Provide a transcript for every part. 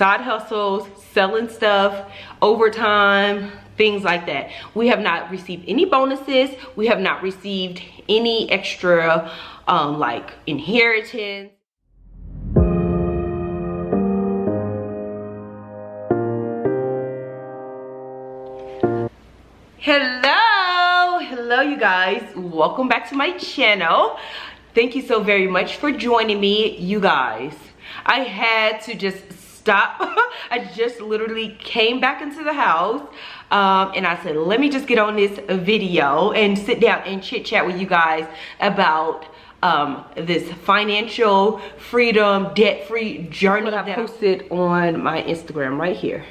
side hustles, selling stuff, overtime, things like that. We have not received any bonuses. We have not received any extra um, like inheritance. Hello, hello you guys. Welcome back to my channel. Thank you so very much for joining me, you guys. I had to just stop. I just literally came back into the house um, and I said, let me just get on this video and sit down and chit chat with you guys about um, this financial freedom, debt-free journey that I posted on my Instagram right here.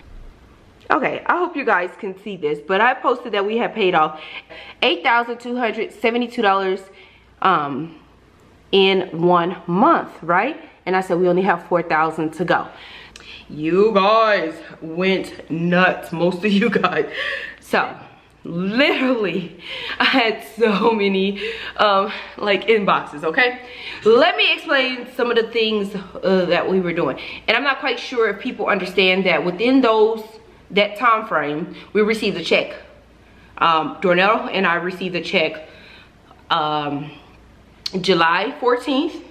Okay, I hope you guys can see this, but I posted that we have paid off $8,272 um, in one month, right? And I said we only have 4,000 to go. You guys went nuts, most of you guys. So, literally, I had so many um, like inboxes, okay? Let me explain some of the things uh, that we were doing. And I'm not quite sure if people understand that within those that time frame, we received a check. Um, Dornell and I received a check um, July 14th,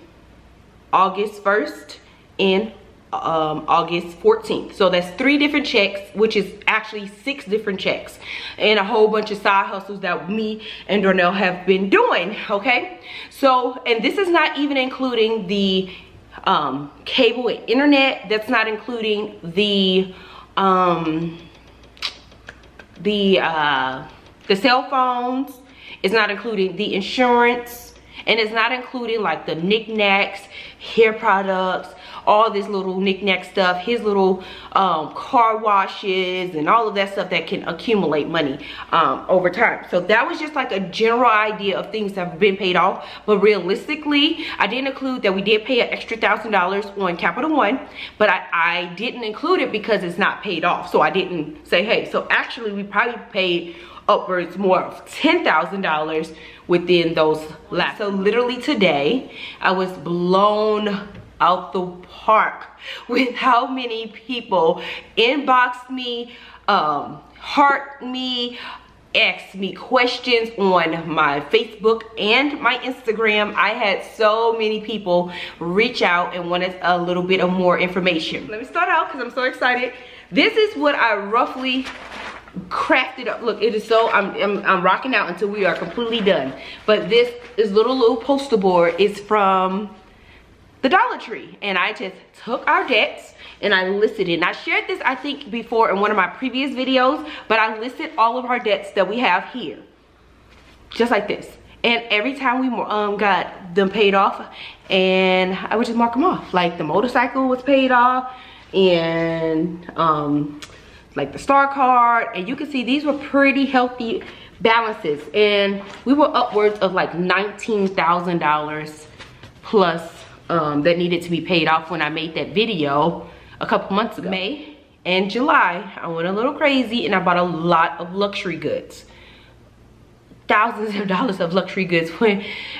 August 1st, and um, August 14th. So that's three different checks, which is actually six different checks and a whole bunch of side hustles that me and Dornell have been doing, okay? So, and this is not even including the um, cable and internet. That's not including the um, the uh, the cell phones. It's not including the insurance. And it's not including like the knickknacks, hair products, all this little knickknack stuff, his little um, car washes and all of that stuff that can accumulate money um, over time. So that was just like a general idea of things that have been paid off. But realistically, I didn't include that we did pay an extra thousand dollars on Capital One, but I, I didn't include it because it's not paid off. So I didn't say, hey, so actually we probably paid upwards more of $10,000 within those last. So literally today, I was blown out the park with how many people inboxed me, um, heart me, asked me questions on my Facebook and my Instagram. I had so many people reach out and wanted a little bit of more information. Let me start out because I'm so excited. This is what I roughly crafted up look it is so I'm, I'm, I'm rocking out until we are completely done but this this little little poster board is from the Dollar Tree. And I just took our debts and I listed it. And I shared this, I think, before in one of my previous videos, but I listed all of our debts that we have here. Just like this. And every time we um, got them paid off, and I would just mark them off. Like the motorcycle was paid off, and um, like the star card. And you can see these were pretty healthy balances. And we were upwards of like $19,000 plus um, that needed to be paid off when I made that video a couple months ago. May and July, I went a little crazy and I bought a lot of luxury goods. Thousands of dollars of luxury goods.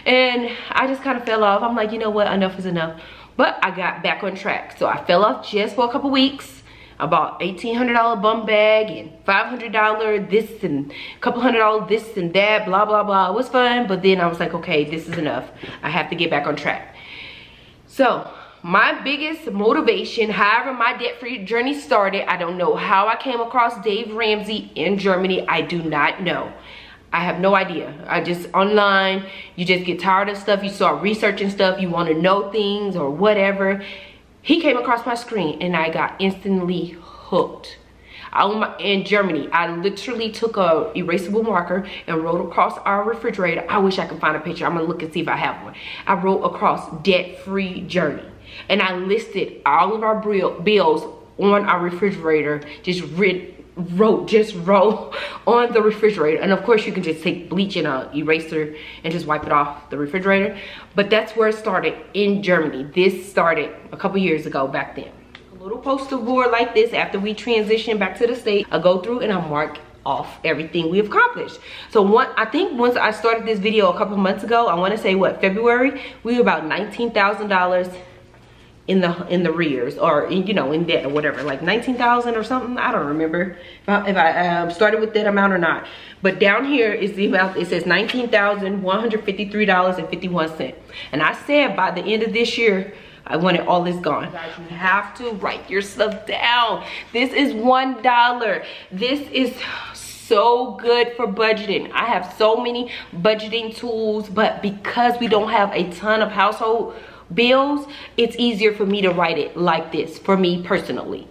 and I just kind of fell off. I'm like, you know what, enough is enough. But I got back on track. So I fell off just for a couple weeks. I bought $1,800 bum bag and $500 this and a couple hundred dollars this and that, blah, blah, blah. It was fun, but then I was like, okay, this is enough. I have to get back on track. So my biggest motivation, however my debt-free journey started, I don't know how I came across Dave Ramsey in Germany. I do not know. I have no idea. I just online, you just get tired of stuff. You start researching stuff. You want to know things or whatever. He came across my screen and I got instantly hooked. I, in Germany, I literally took a erasable marker and wrote across our refrigerator. I wish I could find a picture. I'm gonna look and see if I have one. I wrote across debt-free journey. And I listed all of our bills on our refrigerator, just wrote, just wrote on the refrigerator. And of course you can just take bleach and a eraser and just wipe it off the refrigerator. But that's where it started in Germany. This started a couple years ago back then little poster board like this after we transition back to the state. I go through and I mark off everything we've accomplished. So one, I think once I started this video a couple months ago, I wanna say what, February, we were about $19,000 in the in the rears or in, you know in debt or whatever like 19,000 or something I don't remember if I, if I um, started with that amount or not but down here is the amount it says $19,153.51 and I said by the end of this year I want it all is gone. You have to write your stuff down. This is one dollar. This is so good for budgeting. I have so many budgeting tools, but because we don't have a ton of household bills, it's easier for me to write it like this for me personally.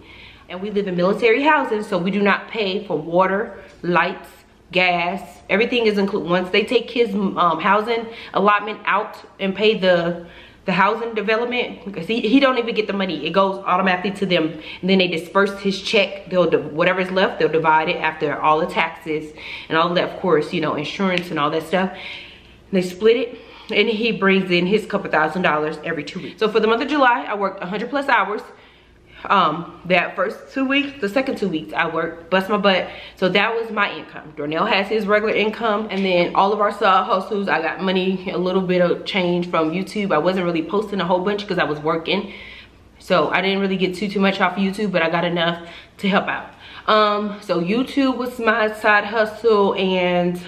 And we live in military housing, so we do not pay for water, lights, gas, everything is included. Once they take his um, housing allotment out and pay the the housing development because he, he don't even get the money. It goes automatically to them. And then they disperse his check. They'll do whatever's left they'll divide it after all the taxes and all that of course you know insurance and all that stuff. They split it and he brings in his couple thousand dollars every two weeks. So for the month of july i worked 100 plus hours um that first two weeks the second two weeks i worked bust my butt. So that was my income. Darnell has his regular income and then all of our side hustles i got money a little bit of change from youtube. I wasn't really posting a whole bunch because i was working. So i didn't really get too too much off of youtube but i got enough to help out. Um so youtube was my side hustle and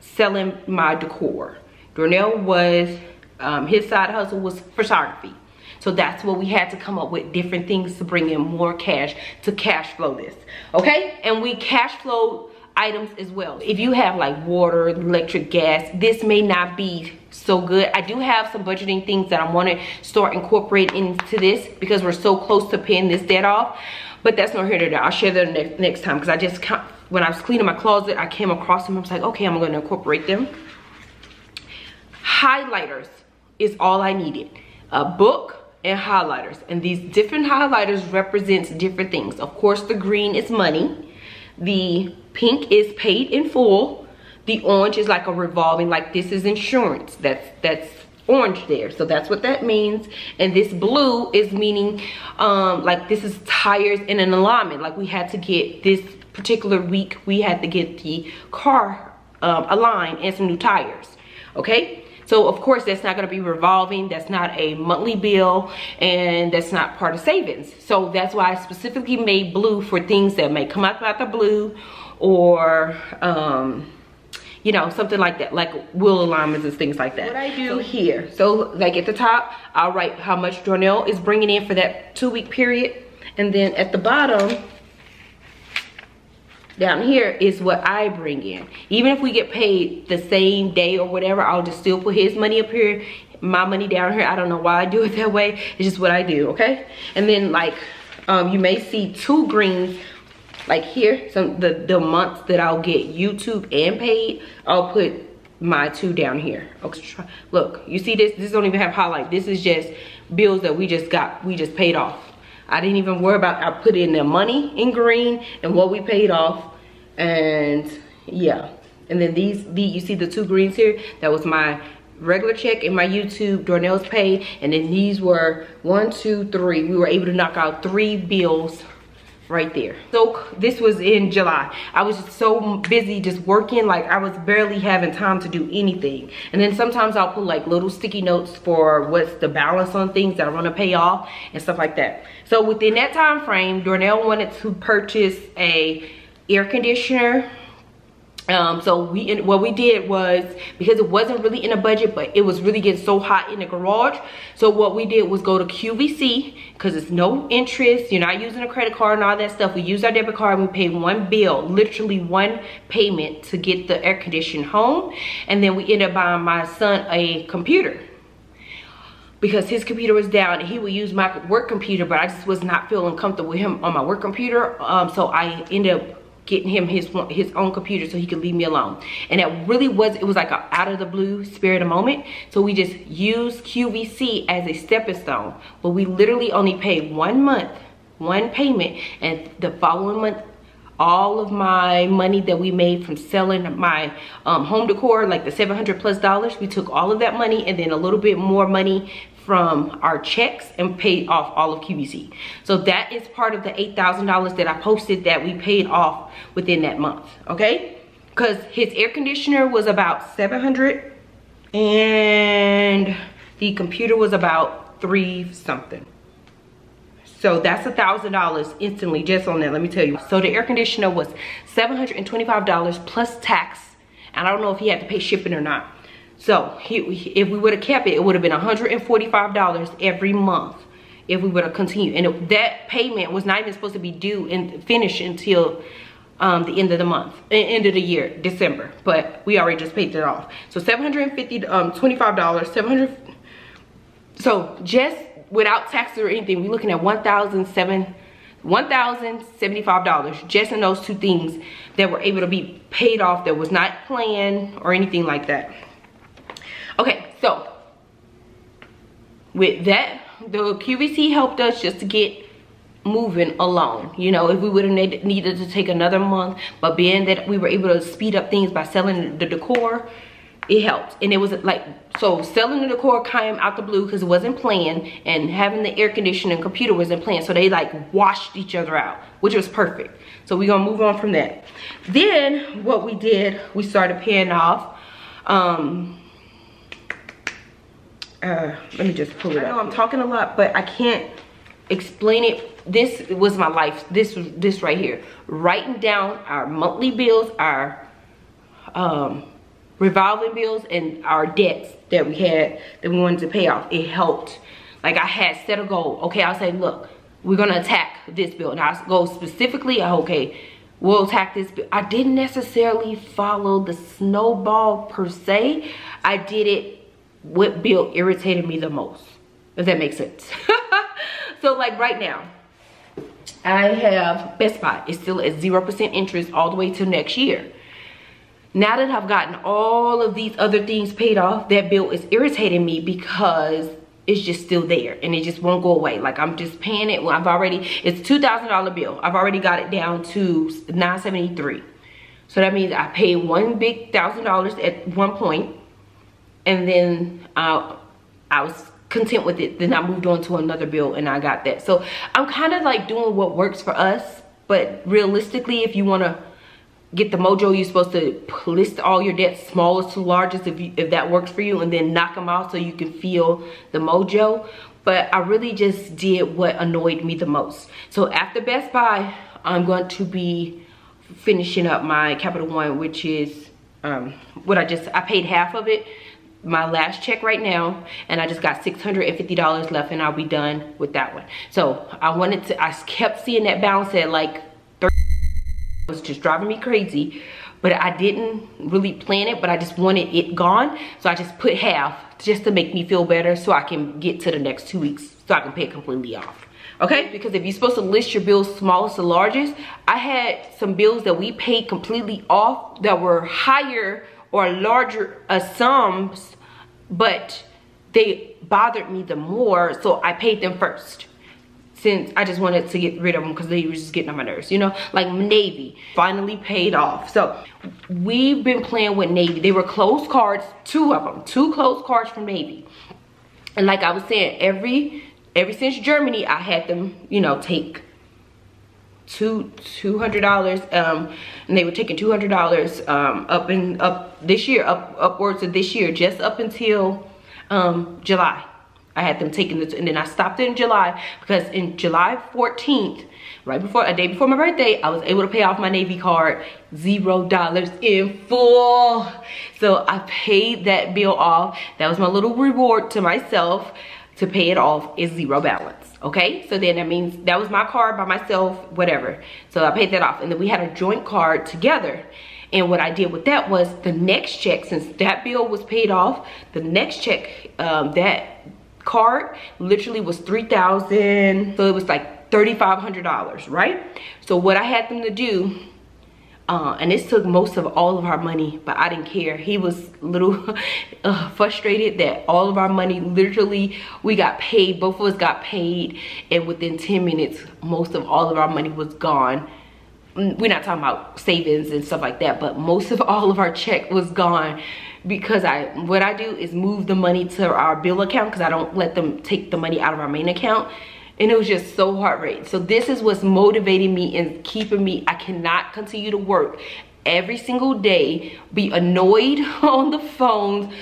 selling my decor. Darnell was um his side hustle was photography so that's what we had to come up with different things to bring in more cash to cash flow this. Okay? And we cash flow items as well. If you have like water, electric, gas, this may not be so good. I do have some budgeting things that I want to start incorporating into this because we're so close to paying this debt off. But that's not here today. I'll share that next, next time because I just, when I was cleaning my closet, I came across them. I was like, okay, I'm going to incorporate them. Highlighters is all I needed. A book, and highlighters. And these different highlighters represents different things. Of course the green is money. The pink is paid in full. The orange is like a revolving like this is insurance. That's that's orange there. So that's what that means. And this blue is meaning um like this is tires in an alignment. Like we had to get this particular week we had to get the car um, aligned and some new tires. Okay so of course that's not gonna be revolving, that's not a monthly bill, and that's not part of savings. So that's why I specifically made blue for things that may come out about the blue or um, you know, something like that, like wheel alignments and things like that. What I do here, so like at the top, I'll write how much Darnell is bringing in for that two week period. And then at the bottom, down here is what I bring in. Even if we get paid the same day or whatever, I'll just still put his money up here, my money down here. I don't know why I do it that way. It's just what I do, okay? And then like, um, you may see two greens like here, some the, the months that I'll get YouTube and paid, I'll put my two down here. Okay, look, you see this? This don't even have highlight. This is just bills that we just got, we just paid off. I didn't even worry about, I put in their money in green and what we paid off. And yeah. And then these, the, you see the two greens here? That was my regular check and my YouTube, Dornell's pay. And then these were one, two, three. We were able to knock out three bills right there. So this was in july. I was just so busy just working like i was barely having time to do anything. And then sometimes i'll put like little sticky notes for what's the balance on things that i want to pay off and stuff like that. So within that time frame Darnell wanted to purchase a air conditioner um, so we what we did was because it wasn't really in a budget but it was really getting so hot in the garage so what we did was go to qvc because it's no interest you're not using a credit card and all that stuff. We used our debit card and we paid one bill literally one payment to get the air conditioned home. And then we ended up buying my son a computer because his computer was down and he would use my work computer but i just was not feeling comfortable with him on my work computer. Um, so i ended up getting him his his own computer so he could leave me alone. And it really was it was like a out of the blue spirit of moment. So we just used qvc as a stepping stone. But we literally only paid one month one payment. And the following month all of my money that we made from selling my um, home decor like the 700 plus dollars we took all of that money and then a little bit more money from our checks and paid off all of QVC. So that is part of the $8,000 that I posted that we paid off within that month, okay? Because his air conditioner was about 700 and the computer was about three something. So that's a thousand dollars instantly just on that, let me tell you. So the air conditioner was $725 plus tax. And I don't know if he had to pay shipping or not. So if we would have kept it, it would have been $145 every month if we would have continued. And that payment was not even supposed to be due and finished until um, the end of the month, end of the year, December. But we already just paid it off. So 750 um, $25, 700 So just without taxes or anything, we're looking at 1,007 $1,075 just in those two things that were able to be paid off that was not planned or anything like that. Okay, so with that, the QVC helped us just to get moving along. You know if we would have needed to take another month but being that we were able to speed up things by selling the decor it helped. And it was like so selling the decor came out the blue because it wasn't planned and having the air conditioning computer wasn't planned so they like washed each other out which was perfect. So we're gonna move on from that. Then what we did we started paying off um uh let me just pull it I know i'm talking a lot but i can't explain it. This was my life. This was this right here. Writing down our monthly bills our um revolving bills and our debts that we had that we wanted to pay off. It helped. Like i had set a goal. Okay i'll say look we're gonna attack this bill. And i go specifically okay we'll attack this bill. I didn't necessarily follow the snowball per se. I did it what bill irritated me the most if that makes sense so like right now i have best buy it's still at zero percent interest all the way to next year now that I've gotten all of these other things paid off, that bill is irritating me because it's just still there and it just won't go away. Like I'm just paying it. Well, I've already, it's $2,000 bill. I've already got it down to 973 So that means I paid one big thousand dollars at one point and then uh, I was content with it. Then I moved on to another bill and I got that. So I'm kind of like doing what works for us. But realistically, if you want to get the mojo you're supposed to list all your debts smallest to largest if, you, if that works for you and then knock them out so you can feel the mojo but i really just did what annoyed me the most so after best buy i'm going to be finishing up my capital one which is um, what i just i paid half of it my last check right now and I just got $650 left and I'll be done with that one. So I wanted to, I kept seeing that balance at like 30. It was just driving me crazy but I didn't really plan it but I just wanted it gone so I just put half just to make me feel better so I can get to the next two weeks so I can pay it completely off okay because if you're supposed to list your bills smallest to largest I had some bills that we paid completely off that were higher or larger uh, sums but they bothered me the more so I paid them first since I just wanted to get rid of them because they were just getting on my nerves, you know? Like Navy finally paid off. So we've been playing with Navy. They were closed cards, two of them, two closed cards from Navy. And like I was saying, every, every since Germany, I had them, you know, take two two hundred dollars um and they were taking two hundred dollars um up and up this year up upwards of this year just up until um july I had them taking this and then I stopped it in July because in July 14th, right before, a day before my birthday, I was able to pay off my Navy card, zero dollars in full. So I paid that bill off. That was my little reward to myself to pay it off is zero balance okay? So then that means that was my card by myself whatever. So i paid that off. And then we had a joint card together. And what I did with that was the next check, since that bill was paid off, the next check um, that card literally was 3000 so it was like $3,500, right? So what I had them to do, uh, and this took most of all of our money, but I didn't care. He was little uh, frustrated that all of our money, literally, we got paid, both of us got paid, and within 10 minutes, most of all of our money was gone. Mm, we're not talking about savings and stuff like that, but most of all of our check was gone because I what I do is move the money to our bill account because I don't let them take the money out of our main account and it was just so heart rate so this is what's motivating me and keeping me I cannot continue to work every single day be annoyed on the phones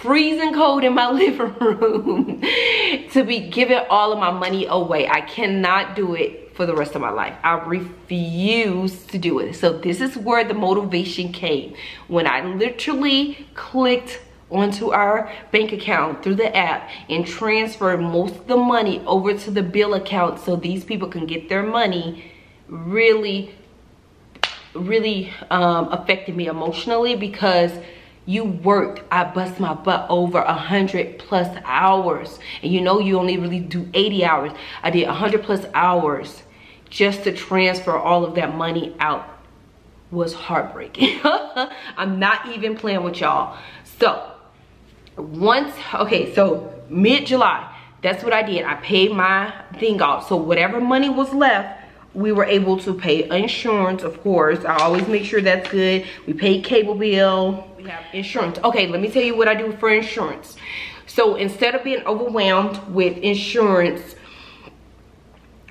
freezing cold in my living room to be giving all of my money away. I cannot do it for the rest of my life. I refuse to do it. So this is where the motivation came. When I literally clicked onto our bank account through the app and transfer most of the money over to the bill account so these people can get their money really really um, affected me emotionally because you worked i bust my butt over a hundred plus hours. And you know you only really do 80 hours. I did 100 plus hours just to transfer all of that money out was heartbreaking. I'm not even playing with y'all. So once okay so mid-july that's what i did. I paid my thing off. So whatever money was left we were able to pay insurance of course. I always make sure that's good. We paid cable bill. We have insurance. Okay let me tell you what i do for insurance. So instead of being overwhelmed with insurance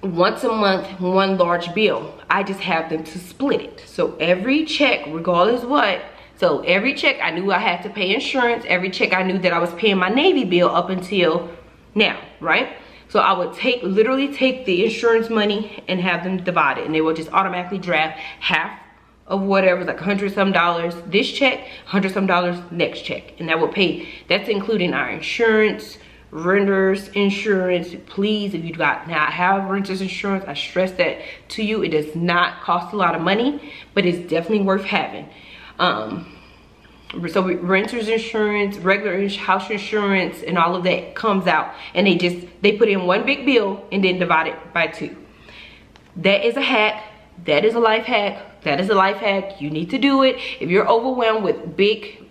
once a month one large bill. I just have them to split it. So every check regardless what so every check i knew i had to pay insurance every check i knew that i was paying my navy bill up until now right so I would take, literally take the insurance money and have them divided and they would just automatically draft half of whatever, like hundred some dollars this check, hundred some dollars next check. And that would pay, that's including our insurance, renters insurance. Please, if you got not have renters insurance, I stress that to you. It does not cost a lot of money, but it's definitely worth having. Um, so renters insurance regular house insurance and all of that comes out. And they just they put in one big bill and then divide it by two. That is a hack. That is a life hack. That is a life hack. You need to do it. If you're overwhelmed with big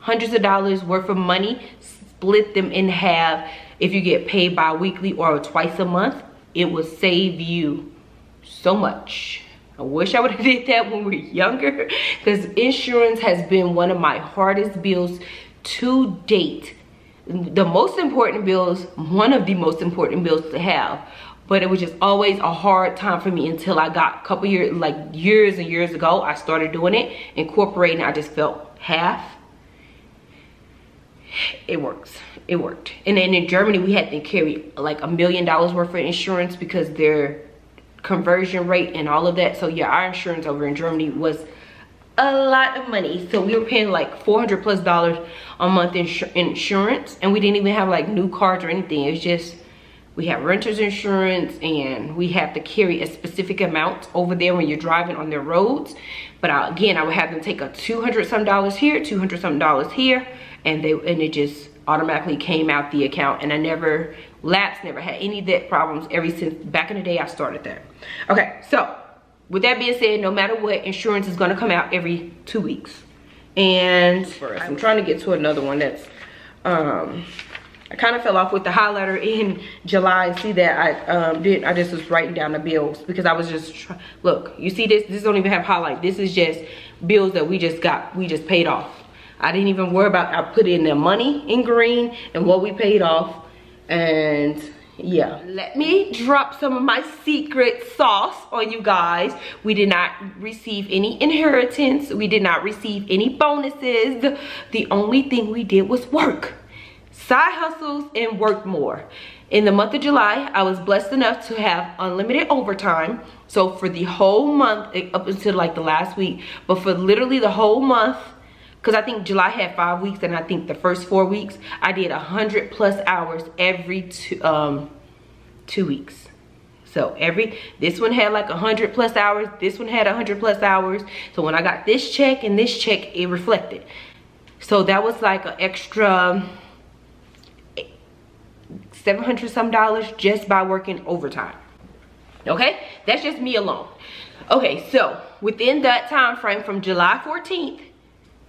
hundreds of dollars worth of money split them in half. If you get paid bi-weekly or twice a month it will save you so much I wish I would have did that when we were younger because insurance has been one of my hardest bills to date. The most important bills, one of the most important bills to have, but it was just always a hard time for me until I got a couple years, like years and years ago, I started doing it, incorporating, I just felt half. It works, it worked. And then in Germany, we had to carry like a million dollars worth of insurance because they're conversion rate and all of that. So yeah our insurance over in germany was a lot of money. So we were paying like 400 plus dollars a month in insurance and we didn't even have like new cards or anything. It's just we have renters insurance and we have to carry a specific amount over there when you're driving on their roads. But I, again i would have them take a 200 some dollars here 200 some dollars here and they and it just automatically came out the account and i never lapsed never had any debt problems ever since back in the day i started that. Okay so with that being said no matter what insurance is going to come out every two weeks. And i'm trying to get to another one that's um I kind of fell off with the highlighter in July and see that I um, did I just was writing down the bills because I was just look you see this this don't even have highlight this is just bills that we just got we just paid off. I didn't even worry about I put in the money in green and what we paid off and yeah. Let me drop some of my secret sauce on you guys. We did not receive any inheritance. We did not receive any bonuses. The only thing we did was work. Side hustles and work more. In the month of july i was blessed enough to have unlimited overtime. So for the whole month up until like the last week but for literally the whole month because I think July had five weeks and I think the first four weeks I did a hundred plus hours every two um two weeks. So every this one had like a hundred plus hours this one had a hundred plus hours. So when I got this check and this check it reflected. So that was like an extra 700 some dollars just by working overtime. Okay? That's just me alone. Okay so within that time frame from July 14th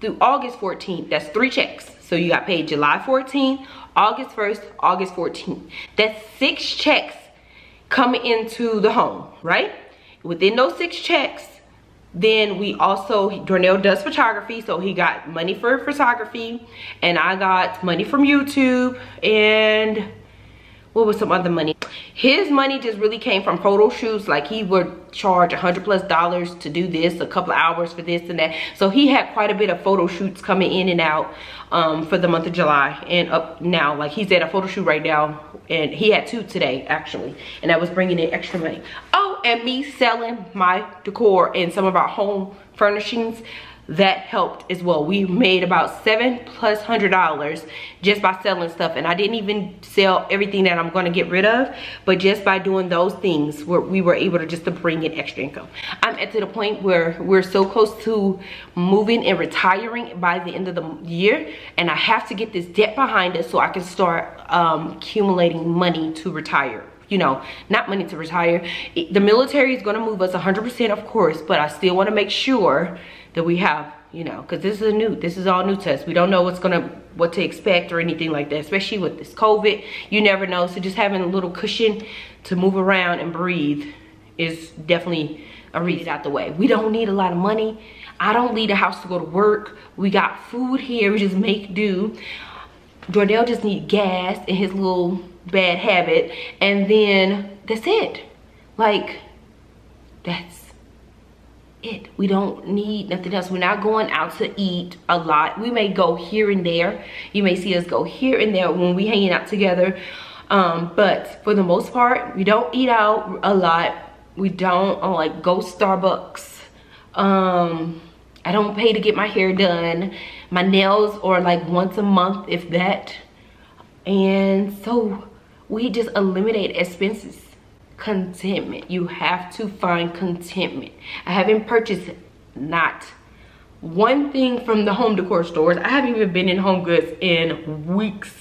through August 14th. That's three checks. So you got paid July 14th, August 1st, August 14th. That's six checks coming into the home, right? Within those six checks, then we also, Darnell does photography, so he got money for photography, and I got money from YouTube, and what was some other money? His money just really came from photo shoots. Like he would charge a hundred plus dollars to do this a couple hours for this and that. So he had quite a bit of photo shoots coming in and out um, for the month of july and up now. Like he's at a photo shoot right now and he had two today actually. And that was bringing in extra money. Oh and me selling my decor and some of our home furnishings that helped as well. We made about seven plus hundred dollars just by selling stuff. And i didn't even sell everything that i'm going to get rid of but just by doing those things where we were able to just to bring in extra income. I'm at to the point where we're so close to moving and retiring by the end of the year and i have to get this debt behind us so i can start um, accumulating money to retire. You know, not money to retire. The military is going to move us 100% of course, but I still want to make sure that we have you know because this is a new this is all new to us. We don't know what's gonna what to expect or anything like that especially with this covid. You never know. So just having a little cushion to move around and breathe is definitely a reason out the way. We don't need a lot of money. I don't need a house to go to work. We got food here. We just make do. Jordell just need gas in his little bad habit. And then that's it. Like that's it. We don't need nothing else. We're not going out to eat a lot. We may go here and there. You may see us go here and there when we hanging out together. Um, but for the most part, we don't eat out a lot. We don't uh, like go Starbucks. Um, I don't pay to get my hair done. My nails are like once a month, if that. And so we just eliminate expenses contentment. You have to find contentment. I haven't purchased not one thing from the home decor stores. I haven't even been in Home Goods in weeks.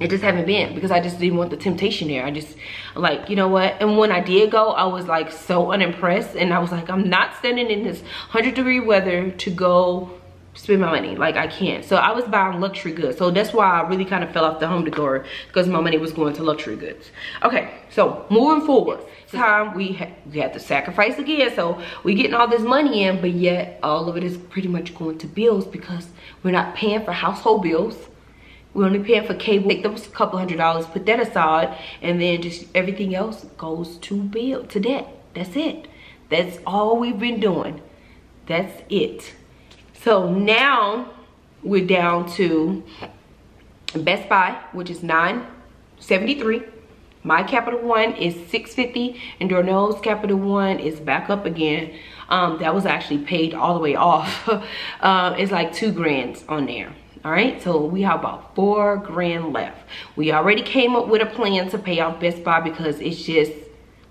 I just haven't been because I just didn't want the temptation there. I just like, you know what? And when I did go, I was like so unimpressed and I was like, I'm not standing in this 100 degree weather to go spend my money. Like i can't. So i was buying luxury goods. So that's why i really kind of fell off the home decor because my money was going to luxury goods. Okay so moving forward. Time we ha we had to sacrifice again. So we getting all this money in but yet all of it is pretty much going to bills because we're not paying for household bills. We're only paying for cable. Take those couple hundred dollars put that aside and then just everything else goes to bill to debt. That's it. That's all we've been doing. That's it so now we're down to Best Buy, which is 973. My Capital One is 650 and Dornell's Capital One is back up again. Um, that was actually paid all the way off. uh, it's like two grands on there. All right, so we have about four grand left. We already came up with a plan to pay off Best Buy because it's just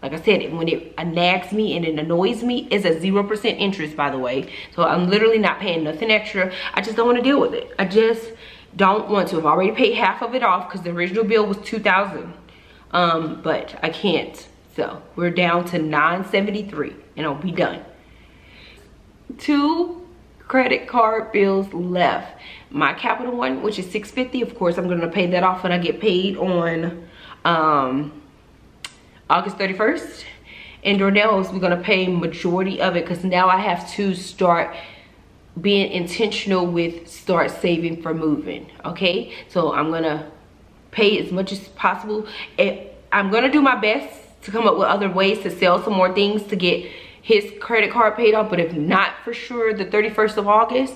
like I said, when it nags me and it annoys me, it's a 0% interest, by the way. So I'm literally not paying nothing extra. I just don't want to deal with it. I just don't want to. I've already paid half of it off because the original bill was 2000 um, But I can't. So we're down to 973 and I'll be done. Two credit card bills left. My Capital One, which is 650 Of course, I'm going to pay that off when I get paid on... Um, August 31st. And Dornell's, we're gonna pay majority of it because now I have to start being intentional with start saving for moving, okay? So I'm gonna pay as much as possible. And I'm gonna do my best to come up with other ways to sell some more things to get his credit card paid off. But if not for sure the 31st of August,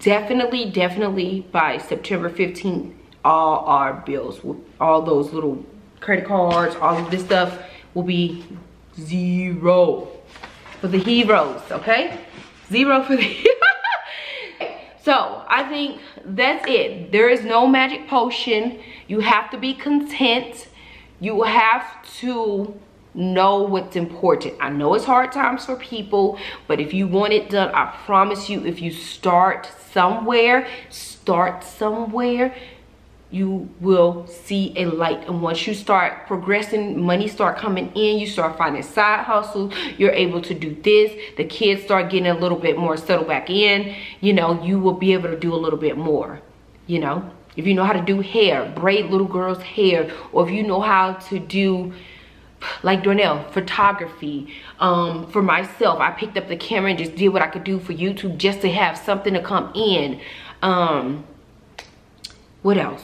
definitely, definitely by September 15th, all our bills, all those little credit cards, all of this stuff will be zero for the heroes, okay? Zero for the So I think that's it. There is no magic potion. You have to be content. You have to know what's important. I know it's hard times for people, but if you want it done, I promise you, if you start somewhere, start somewhere, you will see a light and once you start progressing money start coming in you start finding side hustles you're able to do this the kids start getting a little bit more settled back in you know you will be able to do a little bit more you know if you know how to do hair braid little girls hair or if you know how to do like Dornell, photography. Um, for myself, I picked up the camera and just did what I could do for YouTube just to have something to come in. Um, what else?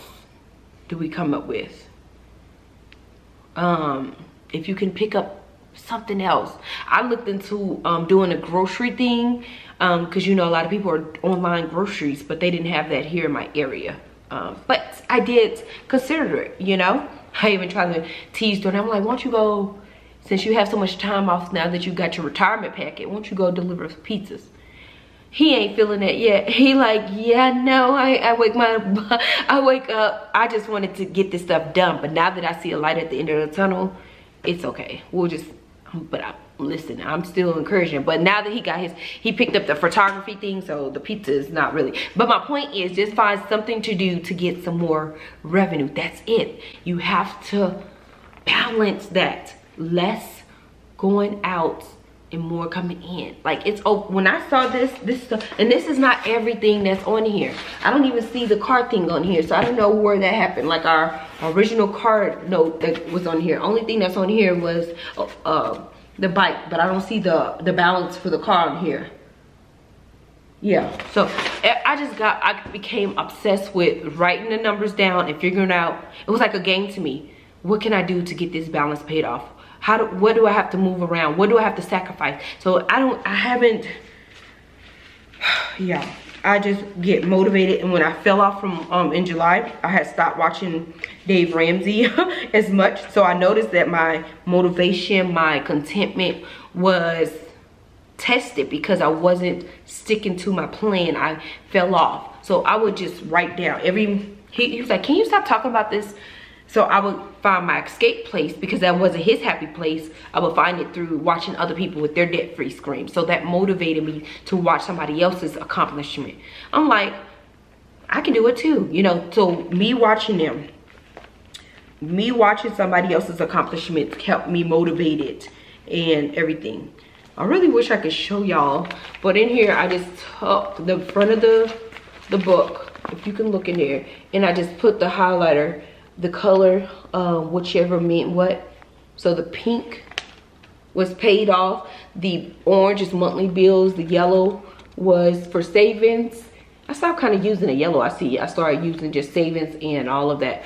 Do we come up with? um, if you can pick up something else. I looked into um, doing a grocery thing because um, you know a lot of people are online groceries, but they didn't have that here in my area. Um, but I did consider it, you know. I even tried to tease her, and I'm like, why don't you go, since you have so much time off now that you got your retirement packet, why don't you go deliver pizzas? He ain't feeling it yet. He like, yeah, no, I, I wake my, I wake up. I just wanted to get this stuff done, but now that I see a light at the end of the tunnel, it's okay. We'll just, but I, listen, I'm still encouraging. But now that he got his, he picked up the photography thing, so the pizza is not really. But my point is just find something to do to get some more revenue. That's it. You have to balance that. Less going out and more coming in. Like it's oh when i saw this this stuff and this is not everything that's on here. I don't even see the card thing on here so i don't know where that happened. Like our original card note that was on here. Only thing that's on here was uh, uh the bike but i don't see the the balance for the car on here. Yeah so eh, i just got i became obsessed with writing the numbers down and figuring out it was like a game to me. What can i do to get this balance paid off how do what do i have to move around? What do i have to sacrifice? So i don't i haven't yeah. I just get motivated and when i fell off from um in july i had stopped watching dave ramsey as much. So i noticed that my motivation my contentment was tested because i wasn't sticking to my plan. I fell off. So i would just write down every he, he was like can you stop talking about this so I would find my escape place because that wasn't his happy place. I would find it through watching other people with their debt-free scream. So that motivated me to watch somebody else's accomplishment. I'm like, I can do it too. You know, so me watching them, me watching somebody else's accomplishments kept me motivated and everything. I really wish I could show y'all, but in here I just took the front of the the book, if you can look in there, and I just put the highlighter the color, uh, whichever meant what. So the pink was paid off. The orange is monthly bills. The yellow was for savings. I stopped kind of using the yellow. I see. I started using just savings and all of that.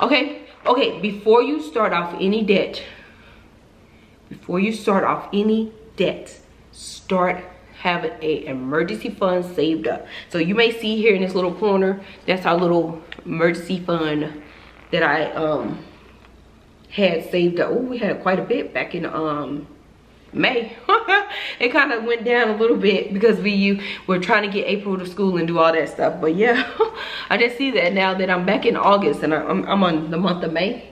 Okay. Okay. Before you start off any debt, before you start off any debt, start having a emergency fund saved up. So you may see here in this little corner, that's our little emergency fund that I um had saved up. Oh, we had quite a bit back in um May. it kind of went down a little bit because we were trying to get April to school and do all that stuff. But yeah, I just see that now that I'm back in August and I'm, I'm on the month of May.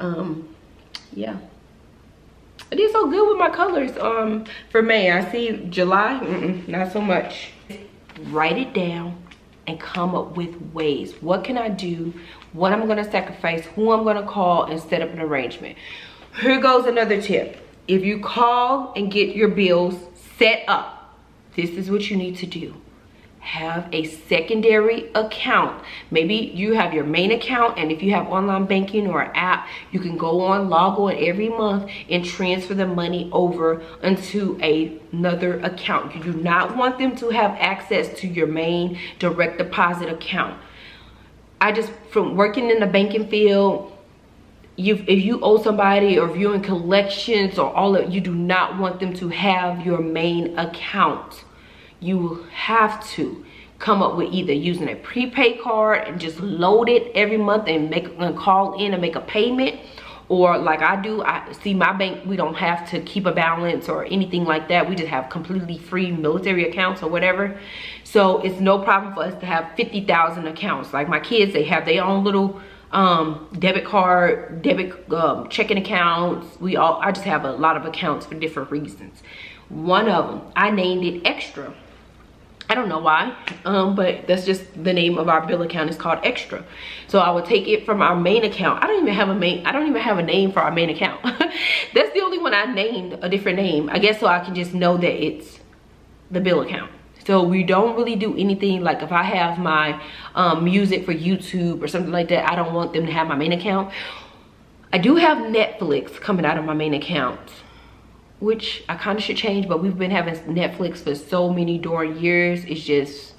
Um, yeah. I did so good with my colors um, for May. I see July, mm -mm, not so much. Write it down and come up with ways. What can I do? What I'm gonna sacrifice, who I'm gonna call and set up an arrangement. Here goes another tip. If you call and get your bills set up, this is what you need to do have a secondary account. Maybe you have your main account and if you have online banking or an app, you can go on, log on every month and transfer the money over into a, another account. You do not want them to have access to your main direct deposit account. I just, from working in the banking field, you if you owe somebody or if you're in collections or all of you do not want them to have your main account. You have to come up with either using a prepaid card and just load it every month and make and call in and make a payment or like I do, I see my bank, we don't have to keep a balance or anything like that. We just have completely free military accounts or whatever. So it's no problem for us to have 50,000 accounts. Like my kids, they have their own little um, debit card, debit um, checking accounts. We all, I just have a lot of accounts for different reasons. One of them, I named it Extra I don't know why, um, but that's just the name of our bill account. It's called Extra. So I would take it from our main account. I don't even have a main, I don't even have a name for our main account. that's the only one I named a different name. I guess so I can just know that it's the bill account. So we don't really do anything like if I have my um, music for YouTube or something like that, I don't want them to have my main account. I do have Netflix coming out of my main account which I kind of should change, but we've been having Netflix for so many darn years. It's just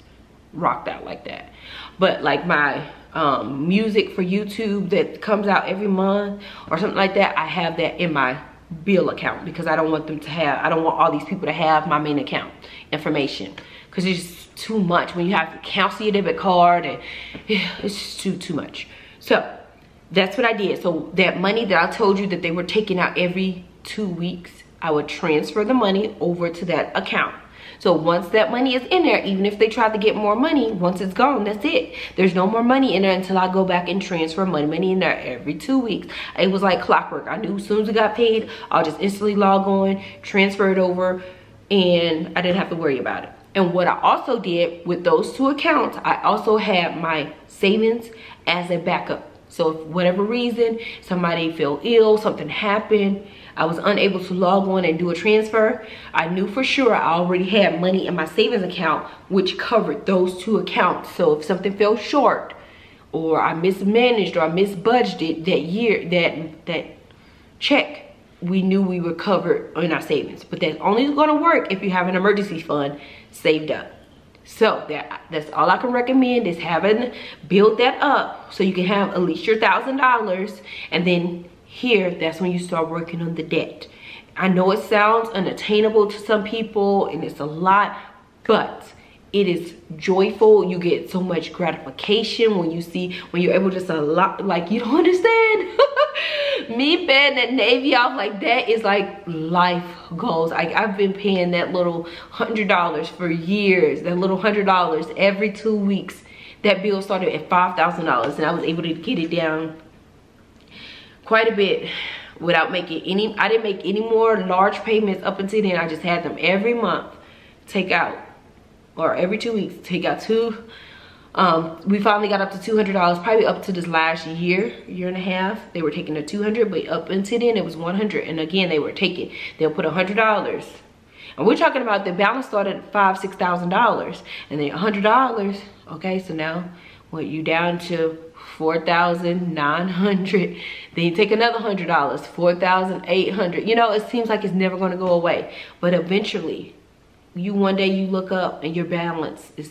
rocked out like that. But like my um, music for YouTube that comes out every month or something like that, I have that in my bill account because I don't want them to have, I don't want all these people to have my main account information because it's too much when you have to cancel your debit card and yeah, it's just too, too much. So that's what I did. So that money that I told you that they were taking out every two weeks, I would transfer the money over to that account. So once that money is in there, even if they try to get more money, once it's gone, that's it. There's no more money in there until I go back and transfer money, money in there every two weeks. It was like clockwork. I knew as soon as I got paid, I'll just instantly log on, transfer it over, and I didn't have to worry about it. And what I also did with those two accounts, I also had my savings as a backup. So if whatever reason, somebody fell ill, something happened, I was unable to log on and do a transfer. I knew for sure I already had money in my savings account, which covered those two accounts. So if something fell short, or I mismanaged, or I misbudgeted that year, that that check, we knew we were covered in our savings. But that's only gonna work if you have an emergency fund saved up. So that that's all I can recommend is having build that up so you can have at least your thousand dollars and then here that's when you start working on the debt. I know it sounds unattainable to some people and it's a lot, but it is joyful. You get so much gratification when you see when you're able to just a lot like you don't understand? Me paying that navy off like that is like life goals. Like i've been paying that little hundred dollars for years that little hundred dollars every two weeks. That bill started at five thousand dollars and i was able to get it down quite a bit without making any i didn't make any more large payments up until then. I just had them every month take out or every two weeks take out two. Um, we finally got up to $200 probably up to this last year year and a half. They were taking the 200 but up until then it was 100 and again they were taking they'll put $100 and we're talking about the balance started five six thousand dollars. And then $100 okay so now what you down to 4,900 then you take another hundred dollars 4,800 you know it seems like it's never going to go away but eventually you one day you look up and your balance is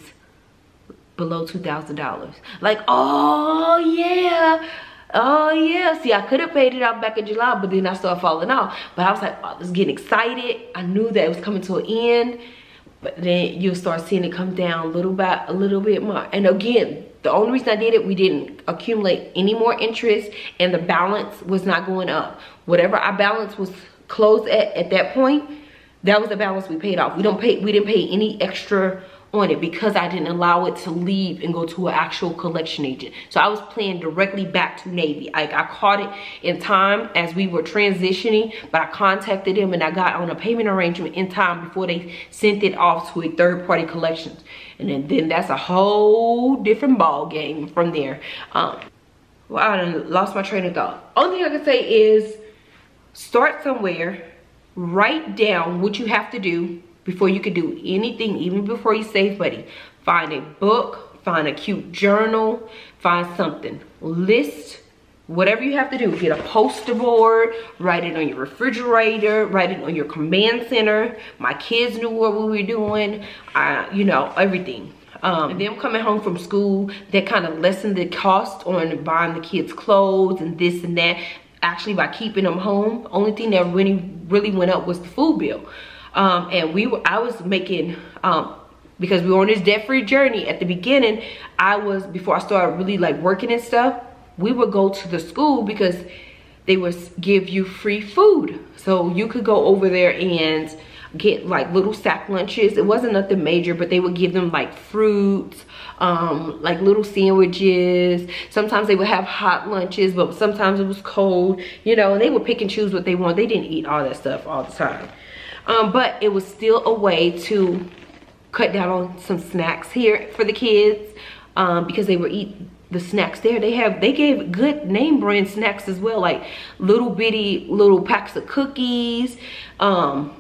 below $2,000. Like, oh yeah, oh yeah. See, I could have paid it out back in July, but then I started falling off. But I was like, oh, I was getting excited. I knew that it was coming to an end. But then you'll start seeing it come down little bit, a little bit more. And again, the only reason I did it, we didn't accumulate any more interest and the balance was not going up. Whatever our balance was closed at at that point, that was the balance we paid off. We don't pay we didn't pay any extra on it because I didn't allow it to leave and go to an actual collection agent. So I was paying directly back to Navy. Like I caught it in time as we were transitioning, but I contacted them and I got on a payment arrangement in time before they sent it off to a third party collections. And then, then that's a whole different ball game from there. Um, well, I lost my train of thought. Only thing I can say is start somewhere write down what you have to do before you can do anything, even before you save money. Find a book, find a cute journal, find something. List whatever you have to do. Get a poster board, write it on your refrigerator, write it on your command center. My kids knew what we were doing, uh, you know, everything. Um, them coming home from school, that kind of lessened the cost on buying the kids clothes and this and that actually by keeping them home only thing that really really went up was the food bill um, and we were i was making um, because we were on this debt-free journey at the beginning i was before i started really like working and stuff we would go to the school because they would give you free food. So you could go over there and get like little sack lunches. It wasn't nothing major but they would give them like fruits um, like little sandwiches. Sometimes they would have hot lunches but sometimes it was cold you know and they would pick and choose what they want. They didn't eat all that stuff all the time um, but it was still a way to cut down on some snacks here for the kids um, because they were eat the snacks there they have they gave good name brand snacks as well like little bitty little packs of cookies um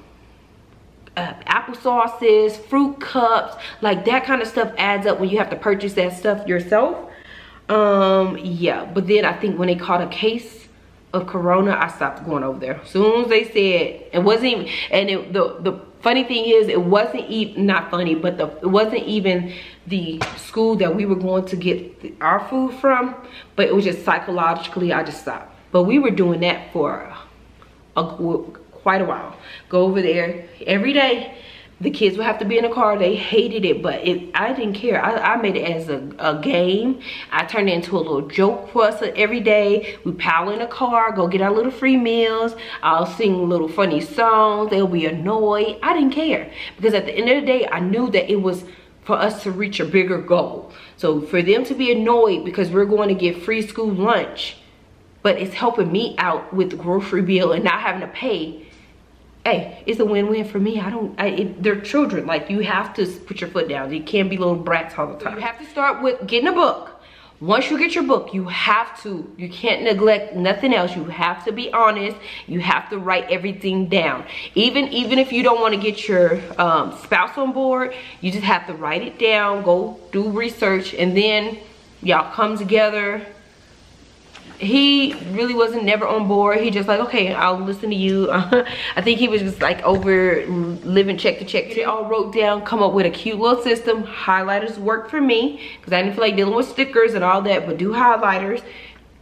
uh, apple sauces, fruit cups, like that kind of stuff adds up when you have to purchase that stuff yourself. Um, yeah, but then I think when they caught a case of Corona, I stopped going over there. Soon as they said, it wasn't even, and it, the, the funny thing is, it wasn't even, not funny, but the, it wasn't even the school that we were going to get the, our food from, but it was just psychologically, I just stopped. But we were doing that for a, quite a while. Go over there every day the kids would have to be in the car. They hated it but it i didn't care. I, I made it as a, a, game. I turned it into a little joke for us every day. We pile in the car go get our little free meals. I'll sing little funny songs. They'll be annoyed. I didn't care because at the end of the day i knew that it was for us to reach a bigger goal. So for them to be annoyed because we're going to get free school lunch but it's helping me out with the grocery bill and not having to pay hey, it's a win-win for me. I don't, I, it, they're children. Like, you have to put your foot down. You can't be little brats all the time. You have to start with getting a book. Once you get your book, you have to, you can't neglect nothing else. You have to be honest. You have to write everything down. Even, even if you don't want to get your um, spouse on board, you just have to write it down, go do research, and then y'all come together he really wasn't never on board. He just like okay i'll listen to you. I think he was just like over living check to check. They all wrote down come up with a cute little system. Highlighters work for me because i didn't feel like dealing with stickers and all that but do highlighters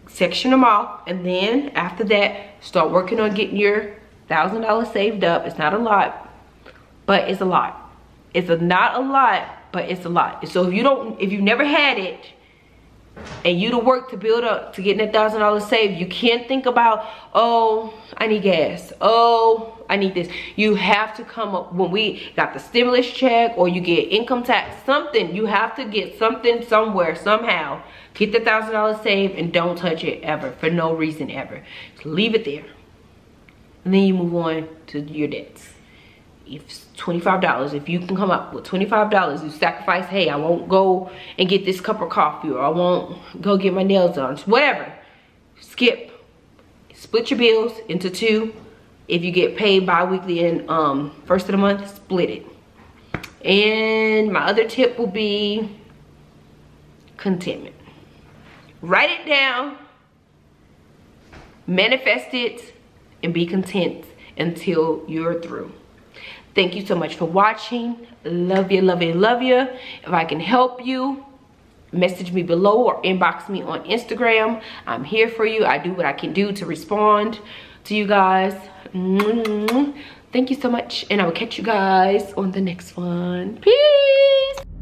section them off and then after that start working on getting your thousand dollars saved up. It's not a lot but it's a lot. It's a, not a lot but it's a lot. So if you don't if you've never had it and you to work to build up to getting a thousand dollars saved you can't think about oh i need gas. Oh i need this. You have to come up when we got the stimulus check or you get income tax something you have to get something somewhere somehow. Get the thousand dollars saved and don't touch it ever for no reason ever. Just leave it there. And then you move on to your debts if $25 if you can come up with $25 you sacrifice hey i won't go and get this cup of coffee or i won't go get my nails done. Whatever. Skip. Split your bills into two. If you get paid bi-weekly and um first of the month split it. And my other tip will be contentment. Write it down manifest it and be content until you're through Thank you so much for watching. Love you, love you, love you. If I can help you, message me below or inbox me on Instagram. I'm here for you. I do what I can do to respond to you guys. Thank you so much. And I will catch you guys on the next one. Peace.